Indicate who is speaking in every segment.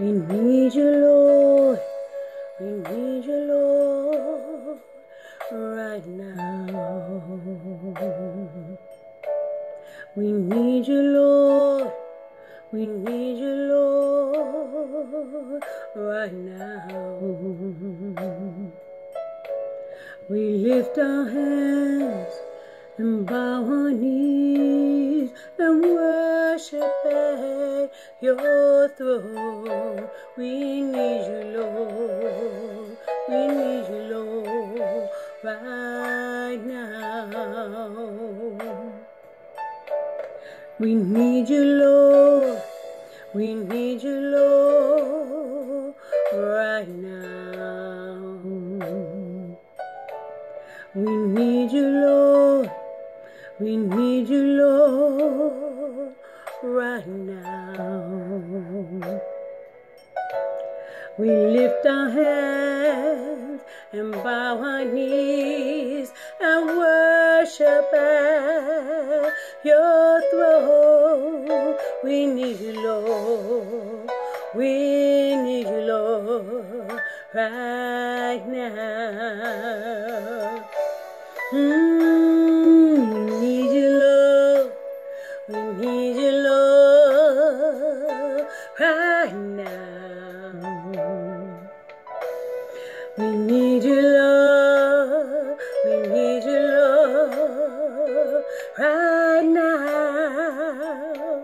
Speaker 1: We need you, Lord. We need you, Lord, right now. We need you, Lord. We need you, Lord, right now. We lift our hands and bow our knees and worship at your throne. Oh, we need you, Lord. We need you, Lord, right now. We need you, Lord. We need you, Lord, right now. We need you, Lord. We need you, Lord, right now. We lift our hands and bow our knees and worship at your throne. We need you, Lord. We need you, Lord, right now. Right now. We need your love, We need your love right now.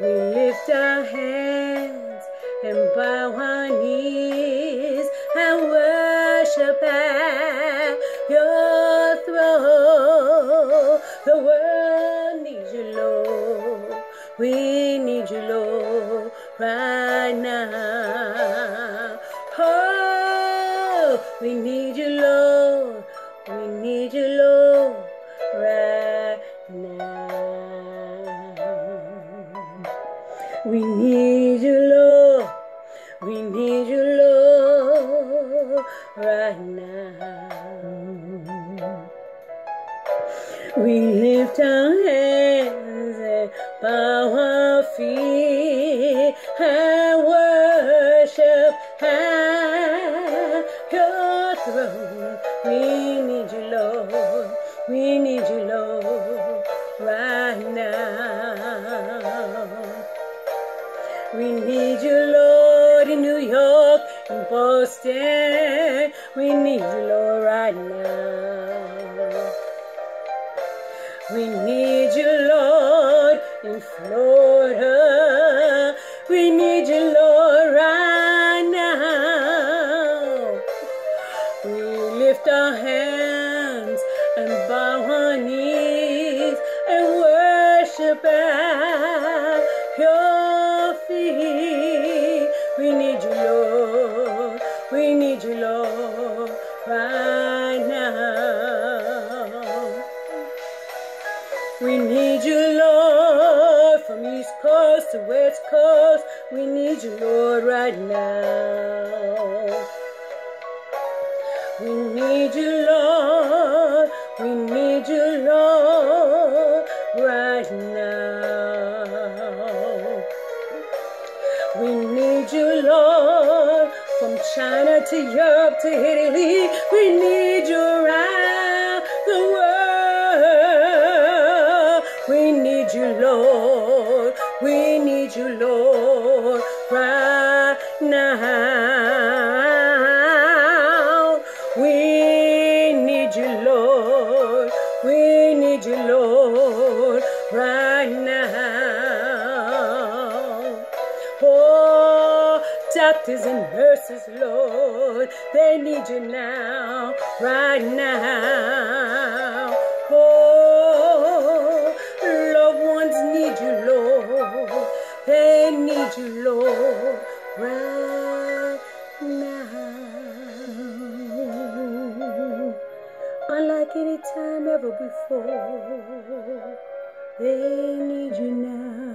Speaker 1: We lift our hands and bow our knees and worship at your throne. The world needs you, Lord. We now. Oh, we need you, Lord. We need you, Lord, right now. We need you, Lord. We need you, Lord, right now. We lift our hands and bow our feet We need you, Lord. We need you, Lord, right now. We need you, Lord, in New York, in Boston. We need you, Lord, right now. We need you, Lord, in Florida. Right now. We need you, Lord, from East Coast to West Coast. We need you, Lord, right now. We need you, Lord. We need you, Lord, China to Europe to Italy. We need you around the world. We need you, Lord. We need you, Lord, right now. Doctors and nurses, Lord, they need you now, right now. Oh, loved ones need you, Lord, they need you, Lord, right now. Unlike any time ever before, they need you now.